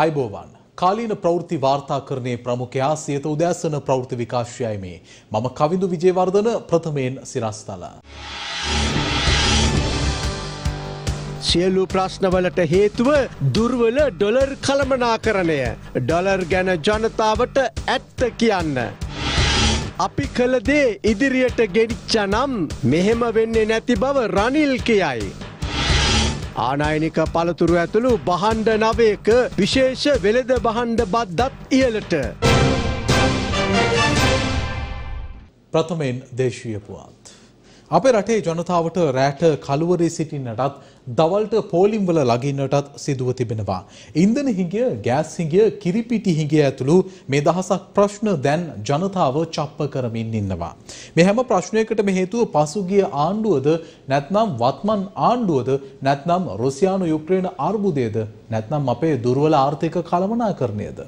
අයිබෝවන් කාලීන ප්‍රවෘත්ති වාර්තාකරණයේ ප්‍රමුඛයා සියත උදෑසන ප්‍රවෘත්ති විකාශයයි මේ මම කවිඳු විජේවර්ධන ප්‍රථමයෙන් සිරස්තල. සියලු ප්‍රශ්නවලට හේතුව දුර්වල ඩොලර් කළමනාකරණය ඩොලර් ගැන ජනතාවට ඇත්ත කියන්න. අපි කළදේ ඉදිරියට ගෙඩිච්ච නම් මෙහෙම වෙන්නේ නැති බව රනිල් කියයි. ආනායනික පළතුරු ඇතුළු බහන්්ඩ නවයක විශේෂ වෙළෙද බහන්්ඩ බද්දත් ඉහලට. ප්‍රථමයෙන් දේශීය පුවත්. අපේ රටේ ජනතාවට රෑට කළුවරේ සිටින්නටත් දවල්ට පෝලිම්වල ලගින්නටත් සිදුව තිබෙනවා. ඉන්දන හිඟිය ගෑස් හිඟිය කිරිපිටි හිඟිය ඇතුළු මේ දහසක් ප්‍රශ්න දැන් ජනතාව චප්ප කරමින් ඉන්නවා. මේ හැම ප්‍රශ්නයකටම හේතුව පසුගිය ආණ්ඩුවද නැත්නම් වත්මන් ආණ්ඩුවද නැත්නම් රුසියානු යුක්්‍රේණ අර්බුදයද නැත්නම් අපේ දුර්වල ආර්ථික කළමනාකරණයද.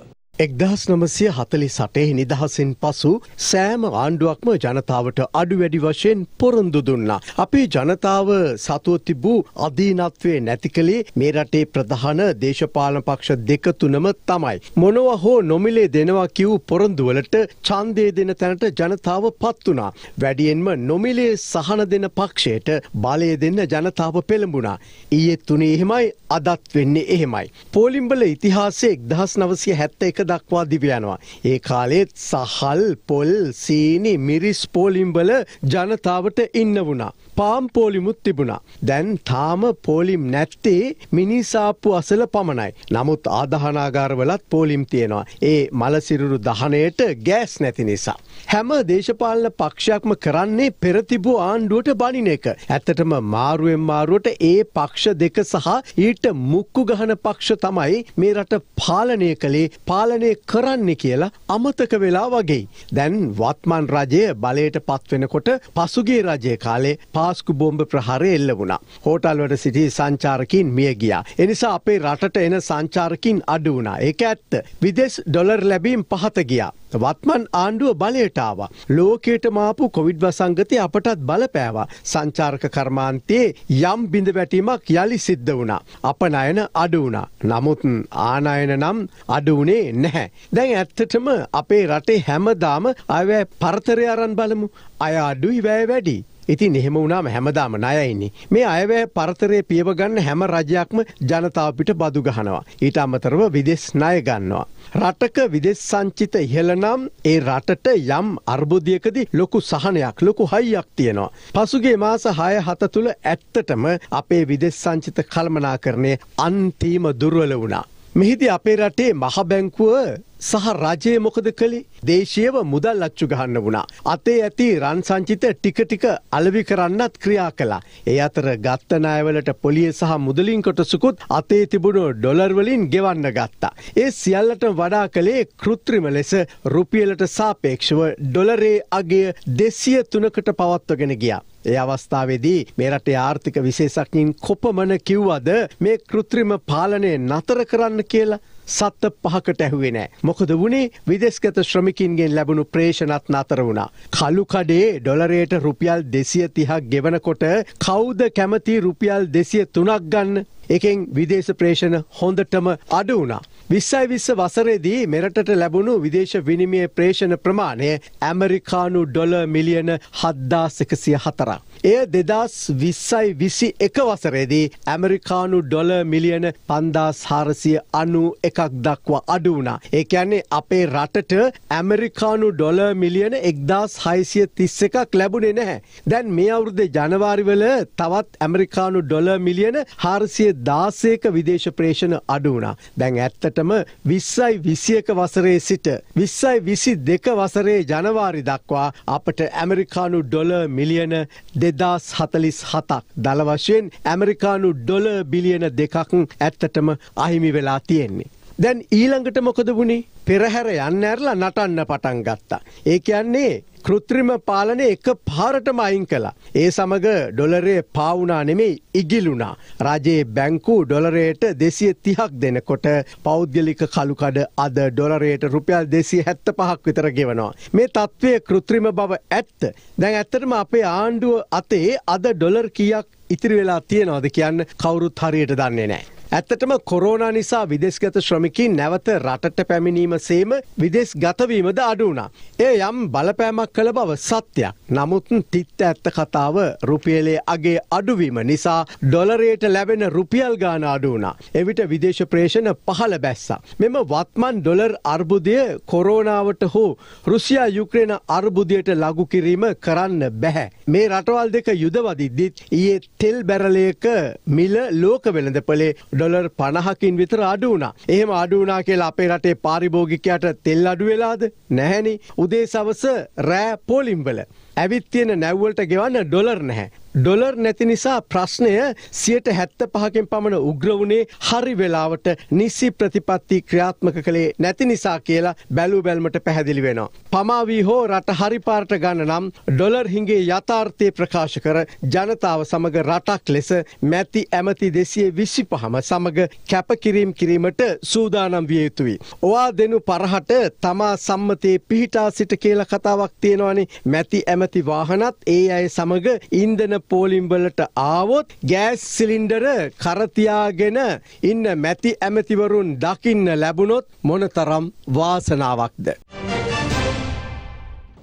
එක්දහස් නමසය හතලි සටේ නිදහසින් පසු සෑම ආණ්ඩුවක්ම ජනතාවට අඩු වැඩි වශයෙන් පොරොන්දු දුන්නා. අපේ ජනතාව සතුව තිබූ අධීනත්වය නැති කළේ මේ රටේ ප්‍රධාන දේශපාලන පක්ෂ දෙක තුනම තමයි. මොනව හෝ නොමිලේ දෙනවා කිව් පොරොන්දුවලට චන්දය දෙන තැනට ජනතාව පත් වනා. වැඩියෙන්ම නොමිලේ සහන දෙන පක්ෂයට බලය දෙන්න ජනතාව පෙළඹුණා. ඊයේත් තුනේ එහෙමයි අදත් වෙන්නේ එහෙමයි. පෝලිම්බල ඉතිහාසේ එක්දහස් නවසිය හැත්ත එක දක්වා දිවයනවා. ඒ කාලෙත් සහල් පොල් සීනි මිරිස් පෝලිම්බල ජනතාවට ඉන්න වුණා. පාම් පෝලිමුත් තිබුණා. දැන් තාම පෝලිම් නැත්තේ මිනිසාප්පු අසල පමණයි. නමුත් ආදහනාගාරවලත් පෝලිම් තියෙනවා. ඒ මලසිරුරු දහනයට ගෑස් නැති නිසා. හැම දේශපාලන පක්ෂයක්ම කරන්නේ පෙරතිබූ ආණ්ඩුවට බනින එක. ඇත්තටම මාරුවෙන් මාරුවට ඒ පක්ෂ දෙක සහ ඊට මුක්කු ගහන පක්ෂ තමයි මේ රට පාලනය කළේ පාලනය කරන්න කියලා අමතක වෙලා වගේ. දැන් වත්මන් රජය බලයට පත්වෙනකොට පසුගේ රජය කාලේ පාස්කු බෝම්භ ප්‍රහාරය එල්ල වුණා. හෝටල්වට සිටි සංචාරකින් මිය ගියා. එනිසා අපේ රටට එන සංචාරකින් අඩු වුණා. ඒක ඇත්ත. විදෙස් ඩොලර් ලැබීම් පහත ගියා. වත්මන් ආණ්ඩුව බලයටාව. ලෝකයට මාපු කොවිඩ් වසංගතය අපටත් බලපෑවා. සංචාර්ක කර්මාන්තයේ යම් බිඳ වැටීමක් යළි සිද්ධ වුණා. අප නයන අඩු වුණා. නමුත් ආනායන නම් අඩුවනේ නැහැ. දැන් ඇත්තටම අපේ රටේ හැමදාම අයවැ පරතරය අරන් බලමු. අය අඩුයි වැෑ වැඩි. ඉතින් එහෙම වුණාම හැමදාම ණයයින්නේ. මේ අයවැය පරතරය පියවගන්න හැම රජයක්ම ජනතාව පිට බදු ගහනවා. ඊට අමතරව විදෙස් ණය ගන්නවා. රටක විදෙස් සංචිත ඉහළ නම් ඒ රටට යම් අර්බුදයකදී ලොකු සහනයක් ලොකු හයියක් තියෙනවා. පසුගේ මාස හය හත තුළ ඇත්තටම අපේ විදෙස් සංචිත කල්මනාකරණය අන්තිම දුර්වල වුණා. මෙහිදී අපේ රටේ මහබැංකුව සහ රජය මොකද කළේ දේශයව මුදල් අච්චු ගහන්න වුණා. අතේ ඇති රන් සංචිත ටික ටික අලවි කරන්නත් ක්‍රියා කළා. ඒ අතර ගත්තනායවලට පොලිය සහ මුදලින් කොටසුකුත් අතේ තිබුණු ඩොලර්වලින් ගෙවන්න ගත්තා. ඒ සියල්ලට වඩා කළේ කෘත්‍රිම ලෙස රුපියලට සාපේක්ෂව ඩොලරේ අගේ දෙසිය තුනකට පවත්වගෙන ගියා. ඒ අවස්ථාවේදී මේ රටේ ආර්ථික විශේෂඥයින් කොපමණ කිව්වද මේ කෘත්‍රිම පාලනය නතර කරන්න කියලා සත්ත පහකට ඇහුවේ නෑ. මොකද වුණේ විදෙස්ගත ශ්‍රමිකින්ගෙන් ලැබුණු ප්‍රේෂණත් නතර වුණා. කළුකඩේ ඩොලරේට රුපියල් දෙසිය තිහක් ගෙවනකොට කෞද කැමති රුපියල් දෙසිය තුනක් ගන්න එකෙන් විදේශ ප්‍රේෂණ හොඳටම අඩු වුණා. විස්සයි විස්ස වසරේදී මෙරටට ලැබුණු විදේශ විනිමය ප්‍රේෂණ ප්‍රමාණය ඇමරිකානු ඩොල මිලියන හද්දා එකසිය හතරක්. එය දෙදස් විස්සයි විසි එක වසරේදී ඇමරිකානු ඩොල මිලියන පන්දාස් හාරසිය අනු එකක් දක්වා අඩු වුණා. ඒකයන්නේ අපේ රටට ඇමරිකානු ඩොල මිලියන එක්දස් හයිසිය තිස්ස එකක් ලැබුණේ නැහැ. දැන් මේ අවුරුද්ධ ජනවාරිවල තවත් ඇමරිකානු ඩොල මිලියන හාරසිය දාසේක විදේශ ප්‍රේෂණ අඩු වුණා. දැන් ඇත්තට ඇත්තටම විස්සයි විසියක වසරේ සිට විස්සයි විසි දෙක වසරේ ජනවාරි දක්වා අපට ඇමරිකානු ඩොල මිලියන දෙදස් හතලිස් හතක් දළ වශයෙන් ඇමරිකානු ඩොල බිලියන දෙකක් ඇත්තටම අහිමි වෙලා තියෙන්නේ. දැන් ඊළඟට මොකද වුණේ පෙරහැර යන්න ඇරලා නටන්න පටන් ගත්තා. ඒ කියන්නේ කෘත්‍රිම පාලනය එක පාරටම අයින් කළා. ඒ සමග ඩොලරේ පාවුනා නෙමෙයි ඉගිලුණා. රජයේ බැංකු ඩොලරයට දෙසිය තිහක් දෙනකොට පෞද්ගලික කළුකඩ අද ඩොලරයට රුපියල් දෙසිය හැත්ත පහක් විතර ගෙවනවා. මේ තත්ත්වය කෘත්‍රිම බව ඇත්ත. දැන් ඇත්තටම අපේ ආණ්ඩුව අතේ අද ඩොලර් කියක් ඉතිරි වෙලා තියෙනවද කියන්න කවුරුත් හරියට දන්නේ නෑ. ඇත්තටම කොරෝනා නිසා විදෙස්ගත ශ්‍රමිකින් නැවත රටට පැමිණීම සේම විදෙස් ගතවීමද අඩුුණා. එය යම් බලපෑමක් කළ බව සත්‍යයක්. නමුත් තිත්ත ඇත්ත කතාව රුපියලේ අගේ අඩුවීම නිසා ඩොලරයට ලැබෙන රුපියල් ගාන අඩුුණා. එවිට විදේශ ප්‍රේෂණ පහළ බැස්සා. මෙම වත්මන් ඩොලර් අර්බුදය කොරෝනාවට හෝ රුසියා යුක්‍රේන අර්බුදයට ලගු කිරීම කරන්න බැහැ. මේ රටවල් දෙක යුදවදිද්දිත් ඊයේ තෙල් බැරලයක මිල ලෝක වෙළඳපලේ ඩොලර් පණහකින් විතර අඩුවනා. එහෙම අඩුවනා කියලා අපේ රටේ පාරිභෝගිකයට තෙල් අඩු වෙලාද නැහැනි උදේ සවස රෑ පෝලිම්වල. ඇවිත් තියෙන නැව්වලට ගෙවන්න ඩොලර් නැහැ. ඩොලර් නැති නිසා ප්‍රශ්නය සියට හැත්ත පහකින් පමණ උග්‍ර වුණේ හරි වෙලාවට නිසි ප්‍රතිපත්ති ක්‍රියාත්මක කළේ නැති නිසා කියලා බැලූ බැල්මට පැහැදිලි වෙනවා. පමාවී හෝ රට හරිපාර්ට ගන්න නම් ඩොලර් හිගේ යථාර්ථය ප්‍රකාශ කර ජනතාව සමඟ රටක් ලෙස මැති ඇමති දෙසිය විසි පහම සමඟ කැපකිරීම් කිරීමට සූදානම් විය යුතුයි. ඔවා දෙනු පරහට තමා සම්මතයේ පිහිටා සිට කියල කතාවක් තියෙනවානි මැති ඇමති වාහනත් ඒ අය සමඟ ඉන්දන පෝලිම්වලට ආවොත් ගෑස් සිලින්ඩර කරතියාගෙන ඉන්න මැති ඇමතිවරුන් දකින්න ලැබුණොත් මොනතරම් වාසනාවක්ද.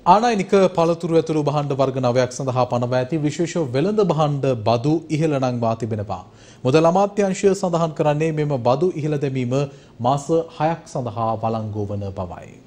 ආනයිනික පළතුරු ඇතුළු බහන්ඩ වර්ග නවයක් සඳහා පනව ඇති විශේෂ වෙළඳ බහන්ඩ බදු ඉහළ නංවා තිබෙනවා. මුදල් අමාත්‍යංශය සඳහන් කරන්නේ මෙම බදු ඉහළ දැමීම මාස හයක් සඳහා වලංගෝ වන බවයි.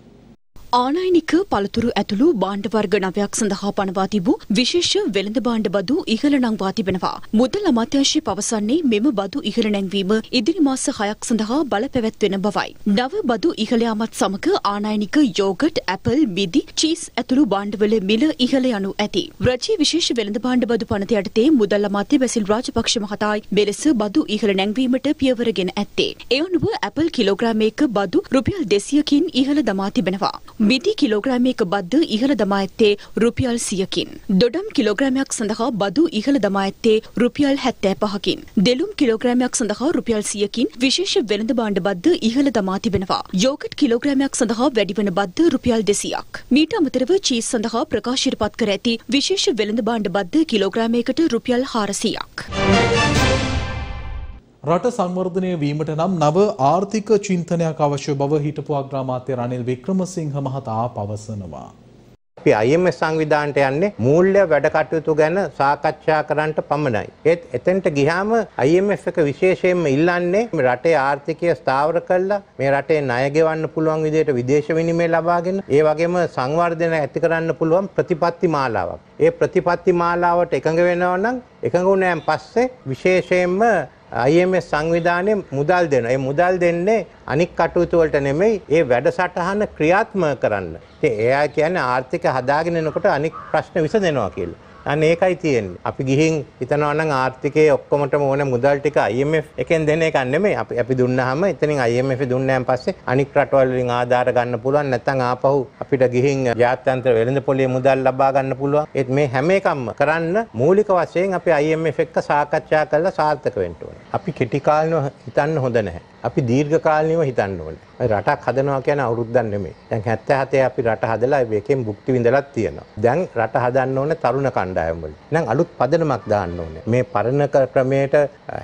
ආනයනික පළතුරු ඇතුළු බාණ්ඩ වර්ග නවයක් සඳහා පනවා තිබූ විශේෂ වෙළඳ බාණ්ඩ බදු ඉහළ නංවා තිබෙනවා. මුදල් අමාත්‍යංශය පවසන්නේ මෙම බදු ඉහළ නැංවීම ඉදිරි මාස හයක් සඳහා බල පැවැත්වෙන බවයි. නව බදු ඉහළ යාමත් සමග ආනයනික යෝගට්, ඇපල්, මිදි, චීස් ඇතුළු බාණ්ඩවල මිල ඉහළ යනු ඇති. රජයේ විශේෂ වෙළඳ බාණ්ඩ බදු පනත යටතේ මුදල් අමාත්‍ය බැසිල් රාජපක්ෂ මහතායි මෙලෙස බදු ඉහළ නැංවීමට පියවරගෙන ඇත්තේ. එය අනුව ඇපල් කිලෝග්‍රෑමයක බදු රුපියල් දෙසියකින් ඉහළ දමා තිබෙනවා. මිදි කිලෝග්‍රෑමයක බද්ද ඉහළ දමා ඇත්තේ රුපියල් සියකින්. දොඩම් කිලෝග්‍රෑමයක් සඳහා බදු ඉහළ දමා ඇත්තේ රුපියල් හැත්තෑ පහකින්. දෙලුම් කිලෝග්‍රෑමයක් සඳහා රුපියල් සියකින් විශේෂ වෙළඳ බාණ්ඩ බද්ද ඉහළ දමා තිබෙනවා. යෝගට් කිලෝග්‍රෑමයක් සඳහා වැඩිවන බද්ද රුපියල් දෙසියක්. මීට අමතරව චීස් සඳහා ප්‍රකාශයට පත් කර ඇති විශේෂ වෙළඳ බාණ්ඩ බද්ද කිලෝග්‍රෑමයකට රුපියල් හාරසියක්. රට සංවර්ධනය වීමට නම් නව ආර්ථික චින්තනයක් අවශ්‍ය බව හිටපු අග්‍රාමාත්‍ය රනිල් වික්‍රමසිංහ මහතා පවසනවා. අපි IMF සංවිධානයට යන්නේ මූල්‍ය වැඩ කටයුතු ගැන සාකච්ඡා කරන්නට පමණයි. ඒත් එතෙන්ට ගියාම IMF එක විශේෂයෙන්ම ඉල්ලන්නේ රටේ ආර්ථිකය ස්ථාවර කරලා මේ රටේ ණය ගෙවන්න පුළුවන් විදිහට විදේශ විනිමය ලබාගෙන ඒ වගේම සංවර්ධන ඇති කරන්න පුළුවන් ප්‍රතිපත්ති මාලාවක්. ඒ ප්‍රතිපත්ති මාලාවට එකඟ වෙනවා නම් එකඟ වුණාන් පස්සේ විශේෂයෙන්ම IMF සංවිධානය මුදල් දෙන. ඒ මුදල් දෙන්නේ අනික් කටයුතු වලට නෙමෙයි ඒ වැඩසටහන ක්‍රියාත්මක කරන්න. ඉතින් එයා කියන්නේ ආර්ථික හදාගෙන එනකොට අනික් ප්‍රශ්න විසඳෙනවා කියලා. අන්න ඒකයි තියෙන්නේ. අපි ගිහින් හිතනවා නම් ආර්ථිකයේ ඔක්කොමටම ඕන මුදල් ටික IMF එකෙන් දෙන එක නෙමෙයි. අපි අපි දුන්නාම එතනින් IMF දුන්නාන් පස්සේ අනික් රටවල් වලින් ආධාර ගන්න පුළුවන්. නැත්නම් ආපහු අපිට ගිහින් ජාත්‍යන්තර වෙළඳ පොලේ මුදල් ලබා ගන්න පුළුවන්. ඒත් මේ හැම එකක්ම කරන්න මූලික වශයෙන් අපි IMF එක්ක සාකච්ඡා කරලා සාර්ථක වෙන්න ඕනේ. අපි කෙටි කාලිනව හිතන්න හොඳ නැහැ. අපි දීර්ඝ කාලිනව හිතන්න ඕනේ. රටක් හදනවා කියන අවුරුද්දක් නෙමෙයි. දැන් 77 අපි රට හදලා ඒකෙන් භුක්ති විඳලත් තියෙනවා. දැන් රට හදන්න ඕනේ තරුණ කණ්ඩායම් වලින්. දැන් අලුත් පදනමක් දාන්න ඕනේ. මේ පරණ ක්‍රමයට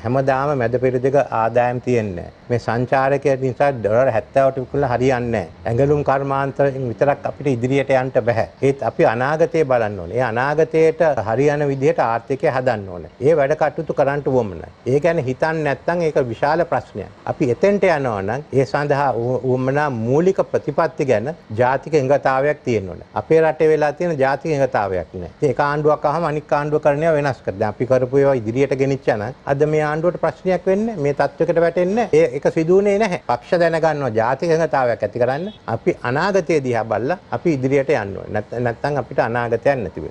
හැමදාම මැද පෙරදිග ආදායම් තියෙන්නේ මේ සංචාරකය නිසා ඩොලර් 70ට විකුණලා හරියන්නේ නැහැ. ඇඟලුම් කර්මාන්තයෙන් විතරක් අපිට ඉදිරියට යන්න බෑ. ඒත් අපි අනාගතය බලන්න ඕනේ. ඒ අනාගතයට හරියන විදිහට ආර්ථිකය හදන්න ඕනේ. ඒ වැඩ කටයුතු කරන්න උවමනයි. ඒ ගැන හිතන්නේ නැත්නම් ඒක විශාල ප්‍රශ්නයක්. අපි එතෙන්ට යනවා නම් ඒ සඳහා උවමනා මූලික ප්‍රතිපත්ති ගැන ජාතික එකඟතාවයක් තියෙන්න ඕනේ. අපේ රටේ වෙලා තියෙන ජාතික එකඟතාවයක් නෑ. ඒක ආණ්ඩුවක් අහම අනික් ආණ්ඩුව කරන්නේ වෙනස් කර. දැන් අපි කරපු ඒවා ඉදිරියට ගෙනිච්චා නම් අද මේ ආණ්ඩුවට ප්‍රශ්නයක් වෙන්නේ මේ තත්වයකට වැටෙන්නේ ඒ ඒක සිදුුනේ නැහැ. පක්ෂ දැනගන්නවා ජාතික එකඟතාවයක් ඇති කරන්න. අපි අනාගතය දිහා බලලා අපි ඉදිරියට යන්න ඕනේ. නැත්නම් අපිට අනාගතයක් නැති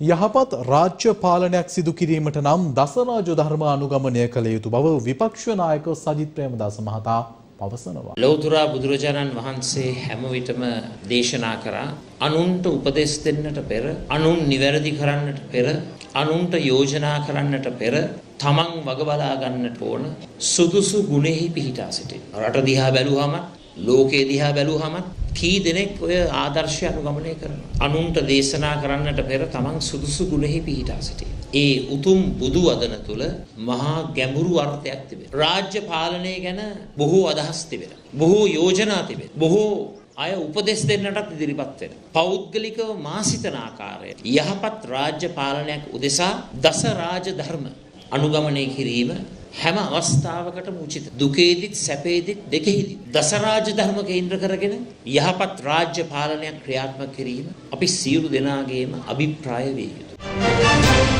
යහපත් රාජ්‍ය පාලනයක් සිදු කිරීමට නම් දසරාජ ධර්ම අනුගමනය කළ යුතු බව විපක්ෂ නායක සජිත් ප්‍රේමදාස මහතා පවසනවා. ලෞතුරා බුදුරජාණන් වහන්සේ හැම විටම දේශනා කරා අනුන්ට උපදෙස් දෙන්නට පෙර අනුන් නිවැරදි කරන්නට පෙර අනුන්ට යෝජනා කරන්නට පෙර තමන් වග බලා ගන්නට ඕන සුදුසු ගුණෙහි පිහිටා සිටින්. රට දිහා බැලුවම ලෝකේ දිහා බැලුවම කී දෙනෙක් ඔය ආදර්ශය අනුගමනය කරනවා. අනුන්ට දේශනා කරන්නට පෙර තමන් සුදුසු ගුණෙහි පිහිටා සිටින්. ඒ උතුම් බුදු වදන තුළ මහා ගැඹුරු අර්ථයක් තිබෙනවා. රාජ්‍ය පාලනය ගැන බොහෝ අදහස් තිබෙනවා. බොහෝ යෝජනා තිබෙනවා. බොහෝ අය උපදෙස් දෙන්නටත් ඉදිරිපත් වෙන. පෞද්ගලිකව මා සිතන ආකාරය යහපත් රාජ්‍ය පාලනයක් උදෙසා දස රාජ ධර්ම අනුගමනය කිරීම හැම අවස්ථාවකටම උචිත. දුකේදිත් සැපේදිත් දෙකෙහිදී දසරාජ ධර්ම කේන්ද්‍ර කරගෙන යහපත් රාජ්‍ය පාලනයක් ක්‍රියාත්මක කිරීම අපි සියලු දෙනාගේම අභිප්‍රාය වේ යුතුයි.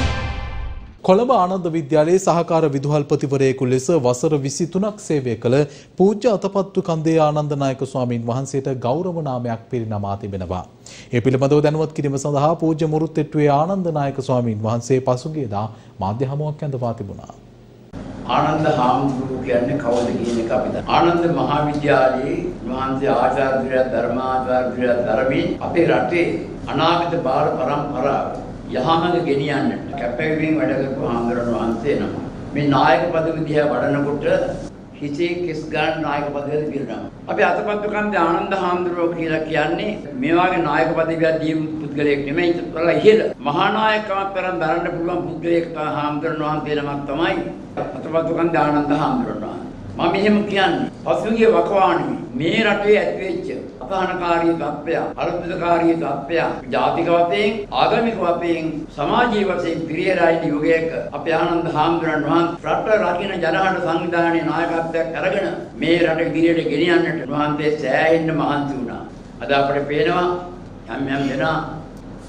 කොළඹ ආනන්ද විද්‍යාලයේ සහකාර විදුහල්පතිවරයෙකු ලෙස වසර 23ක් සේවය කළ පූජ්‍ය අතපත්තු කන්දේ ආනන්ද නායක ස්වාමින් වහන්සේට ගෞරව නාමයක් පිරිනමා තිබෙනවා. ඒ පිළිබඳව දැනුවත් කිරීම සඳහා පූජ්‍ය මුරුත්තෙට්ටුවේ ආනන්ද නායක ස්වාමින් වහන්සේ පසුගියදා මාධ්‍ය හමුවක් ඇඳවා තිබුණා. ආනන්ද හාමුදුරුවෝ කියන්නේ කවුද කියන එක අපි දන්නවා. ආනන්ද මහාවිද්‍යාලයේ වහන්සේ ආචාර්යවරයා ධර්මාචාර්යවරයා ධර්මී අපේ රටේ අනාගත බාල පරම්පරාව යහමඟ ගෙනියන්නට කැපවීම වැඩ කරපු හාමුදුරන් වහන්සේ නම. මේ නායක පදවි දිහා වඩනකොට හිතේ කෙස් ගන්න නායක පදවියට පිරනවා. අපි අතපත්තු කන්දේ ආනන්ද හාමුදුරුවෝ කියලා කියන්නේ මේ වගේ නායක පදවියක් දීපු පුද්ගලයෙක් නෙමෙයි ඉතලා ඉහළ මහා නායකකමක් තරම් දරන්න පුළුවන් පුද්ගලයෙක් තමයි හාමුදුරන් වහන්සේ නමක් තමයි අතපත්තු කන්දේ ආනන්ද හාමුදුරන් වහන්සේ. මම මෙහෙම කියන්නේ පසුගිය වකවානුවේ මේ රටේ ඇතිවෙච්ච අසහනකාරී තත්ත්වය, අලුත්කාරී තත්ත්වය, ජාතික වශයෙන්, ආගමික වශයෙන්, සමාජීය වශයෙන් පිරියරයින යුගයක අපේ ආනන්ද හාමුදුරන් වහන්සේ රට රකින්න ජනහඬ සංවිධානයේ නායකත්වයක් අරගෙන මේ රට ඉදිරියට ගෙනියන්නට වහන්සේ සෑහෙන්න මහන්සි වුණා. අද අපිට පේනවා යම් යම් දෙනා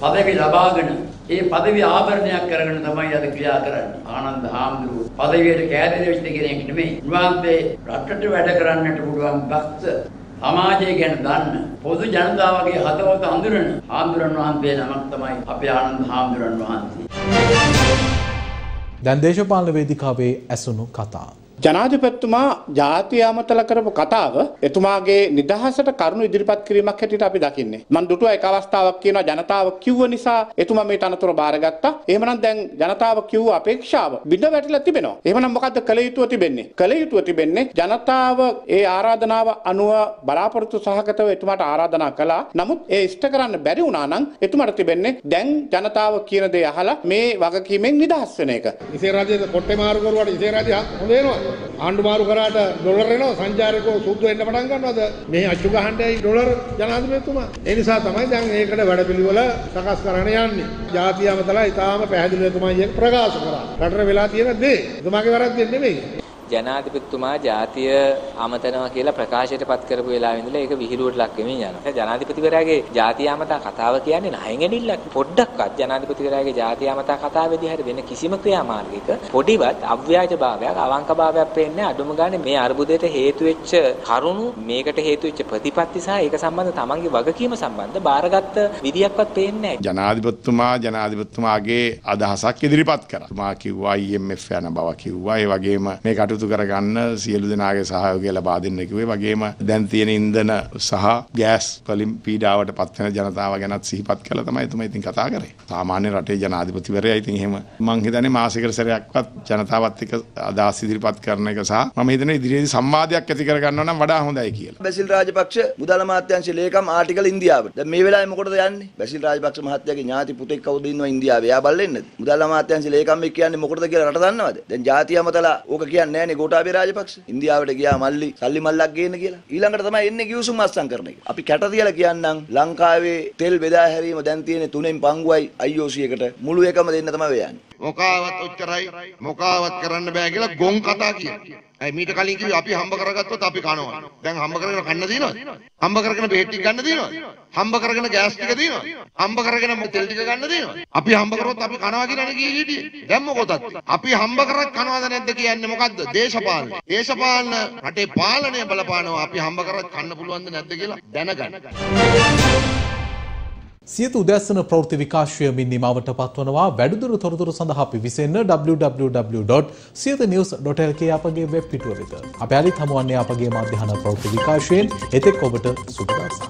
පදවි ලබාගෙන ඒ පදවි ආභරණයක් කරගෙන තමයි අද ක්‍රියා කරන්නේ. ආනන්ද හාමුදුරුවෝ පදවියට කෑදෙන වෙච්ච කෙනෙක් නෙමෙයි. උන්වහන්සේ රටට වැඩ කරන්නට පුළුවන් දක්ෂ සමාජය ගැන දන්න පොදු ජනතාවගේ හදවත අඳුරන හාමුදුරන් වහන්සේ නමක් තමයි අපේ ආනන්ද හාමුදුරන් වහන්සේ. දැන් දේශපාලන වේදිකාවේ ඇසුණු කතා. ජනාධිපතිතුමා ජාතිය අමතල කරපු කතාව එතුමාගේ නිදහසට කරුණු ඉදිරිපත් කිරීමක් හැටියට අපි දකින්නේ. මම දුටුවා එක අවස්ථාවක් කියනවා ජනතාව කිව්ව නිසා එතුමා මේ තනතුර බාරගත්තා. එහෙමනම් දැන් ජනතාව කිව්ව අපේක්ෂාව බිඳ වැටිලා තිබෙනවා. එහෙමනම් මොකද්ද කළ යුතුව තිබෙන්නේ? කළ යුතුව තිබෙන්නේ ජනතාව ඒ ආරාධනාව අනුව බලාපොරොත්තු සහගතව එතුමාට ආරාධනා කළා. නමුත් ඒ ඉෂ්ට කරන්න බැරි වුණා නම් එතුමාට තිබෙන්නේ දැන් ජනතාව කියන දේ අහලා මේ වගකීමෙන් නිදහස් වෙන එක. ඉසේ රජයේ කොට්ටේ මාරු කරුවාට ඉසේ රජය හොඳ වෙනවා. ආණ්ඩු මාරු කරාට ඩොලර් එනවා සංචාරකෝ සුද්ධ වෙන්න පටන් ගන්නවද? මේ අච්චු ගහන්නයි ඩොලර් ජනාධිපතිතුමා? ඒ නිසා තමයි දැන් ඒකට වැඩපිළිවෙල සකස් කරන්න යන්නේ. ජාතිය අමතලා ඊටාම පැහැදිලිව තමයි ප්‍රකාශ කරා රටට වෙලා තියෙන දේ. එතුමාගේ වැරද්ද නෙමෙයි. ජනාධිපතිතුමා ජාතිය අමතනවා කියලා ප්‍රකාශයට පත් කරපු වෙලාවෙ ඉඳලා ඒක විහිළුවට ලක් වෙමින් යනවා. ජනාධිපතිවරයාගේ ජාතිය අමතා කතාව කියන්නේ නහයෙන් ඇදිල්ලක් පොඩ්ඩක්වත් ජනාධිපතිවරයාගේ ජාතිය අමතා කතාවේදී හරි වෙන කිසිම ක්‍රියාමාර්ගයක පොඩිවත් අව්‍යාජ භාවයක් අවංක භාවයක් පේන්නේ අඩුම ගානේ මේ අර්බුදයට හේතු වෙච්ච කරුණු මේකට හේතු වෙච්ච ප්‍රතිපත්ති සහ ඒක සම්බන්ධ තමන්ගේ වගකීම සම්බන්ධ බාරගත්ත විදියක්වත් පේන්නේ නැහැ. ජනාධිපතිතුමා ජනාධිපතිතුමාගේ අදහසක් ඉදිරිපත් කරා. තුමා කිව්වා IMF යන බව කිව්වා. ඒ වගේම මේ කටයුතු කටයුතු කරගන්න සියලු දෙනාගේ සහයෝගය ලබා දෙන්න කිව්වේ. වගේම දැන් තියෙන ඉන්ධන සහ ගෑස් වලින් පීඩාවට පත් වෙන ජනතාව ගැනත් සිහිපත් කළා තමයි එතුමා ඉතින් කතා කරේ. සාමාන්‍ය රටේ ජනාධිපතිවරයා ඉතින් එහෙම මං හිතන්නේ මාසික සැරයක්වත් ජනතාවත් එක්ක අදහස් ඉදිරිපත් කරන එක සහ මම හිතන්නේ ඉදිරියේදී සම්මාදයක් ඇති කරගන්නවා නම් වඩා හොඳයි කියලා. බැසිල් රාජපක්ෂ මුදල් අමාත්‍යාංශ ලේකම් ආටිකල් ඉන්දියාවට. දැන් මේ වෙලාවේ මොකටද යන්නේ? බැසිල් රාජපක්ෂ මහත්තයාගේ ඥාති පුතෙක් කවුද ඉන්නවා ඉන්දියාවේ? එයා බල්ලෙන්නද? මුදල් අමාත්‍යාංශ ලේකම් එක්ක කියන්නේ මොකටද කියලා රට දන්නවද? දැන් ජාතිය අමතලා ඕක කියන්නේ නෑනේ ගෝඨාභය රාජපක්ෂ. ඉන්දියාවට ගියා මල්ලි සල්ලි මල්ලක් ගේන්න කියලා. ඊළඟට තමයි එන්නේ කිව්සුම් අස්සම් කරන එක. අපි කැට තියලා කියන්නම් ලංකාවේ තෙල් බෙදා හැරීම දැන් තියෙන්නේ තුනෙන් පංගුවයි IOC එකට මුළු එකම දෙන්න තමයි වෙන්නේ. මොකාවත් ඔච්චරයි මොකාවත් කරන්න බෑ කියලා ගොන් කතා කියනවා. ඇයි මීට කලින් කිව්වේ අපි හම්බ කරගත්තොත් අපි කනවා. දැන් හම්බ කරගෙන කන්න දිනවද? හම්බ කරගෙන බෙහෙත් ටික ගන්න දිනවද? හම්බ කරගෙන ගෑස් ටික දිනවද? හම්බ කරගෙන තෙල් ටික ගන්න දිනවද? අපි හම්බ කරොත් අපි කනවා කියලානේ ගියේ හිටියේ. දැන් මොකටද? අපි හම්බ කරත් කනවාද නැද්ද කියන්නේ මොකද්ද? දේශපාලන. දේශපාලන රටේ පාලනය බලපානවා අපි හම්බ කරත් කන්න පුළුවන්ද නැද්ද කියලා දැනගන්න. සියත උදැස්සන ප්‍රවෘත්ති විකාශයමින් නිමාවට පත්වනවා වැඩුදුරු තොරතුරු සඳහා පිවිසන්න www.සියතනිවස්.lk අපගේ වෙබ් පිටුව වෙත. අප අලිත් හමුවන්නේ අපගේ මධ්‍යහන ප්‍රවෘත්ති විකාශයෙන් එතෙක් ඔබට සුබදර්ශන.